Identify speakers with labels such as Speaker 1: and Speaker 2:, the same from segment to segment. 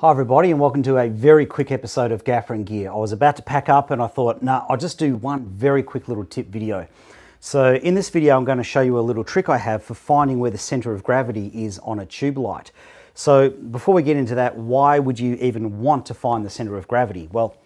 Speaker 1: Hi everybody and welcome to a very quick episode of Gaffer and Gear. I was about to pack up and I thought, nah, I'll just do one very quick little tip video. So in this video, I'm going to show you a little trick I have for finding where the center of gravity is on a tube light. So before we get into that, why would you even want to find the center of gravity? Well,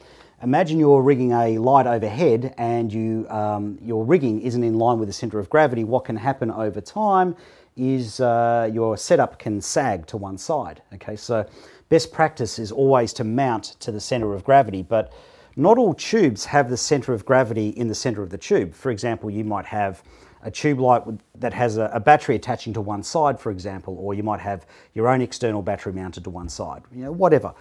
Speaker 1: imagine you're rigging a light overhead and you, um, your rigging isn't in line with the center of gravity. What can happen over time is uh, your setup can sag to one side. Okay, so best practice is always to mount to the center of gravity, but not all tubes have the center of gravity in the center of the tube. For example, you might have a tube light that has a, a, battery attaching to one side, for example, or you might have your own external battery mounted to one side, you know, whatever.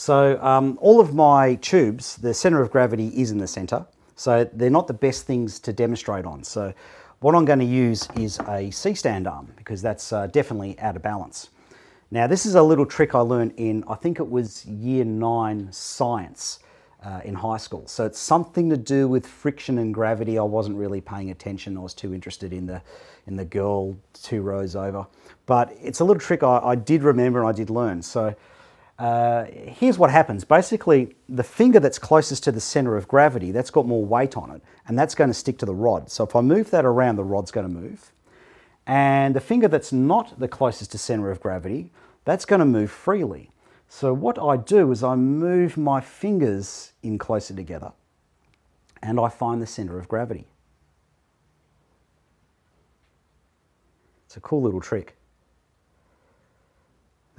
Speaker 1: So um, all of my tubes, the center of gravity is in the center, so they're not the best things to demonstrate on. So what I'm going to use is a C-stand arm because that's uh, definitely out of balance. Now this is a little trick I learned in, I think it was year nine science uh, in high school. So it's something to do with friction and gravity. I wasn't really paying attention. I was too interested in the, in the girl two rows over. But it's a little trick I, I did remember and I did learn. So uh, here's what happens. Basically, the finger that's closest to the center of gravity, that's got more weight on it, and that's going to stick to the rod. So if I move that around, the rod's going to move. And the finger that's not the closest to center of gravity, that's going to move freely. So what I do is I move my fingers in closer together and I find the center of gravity. It's a cool little trick.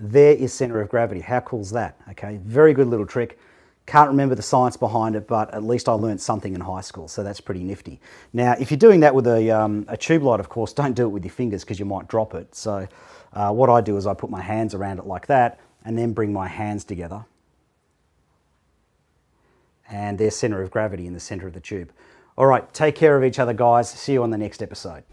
Speaker 1: There is center of gravity. How cool is that? Okay, very good little trick. Can't remember the science behind it, but at least I learned something in high school, so that's pretty nifty. Now, if you're doing that with a, um, a tube light, of course, don't do it with your fingers because you might drop it. So uh, what I do is I put my hands around it like that and then bring my hands together. And there's center of gravity in the center of the tube. All right, take care of each other, guys. See you on the next episode.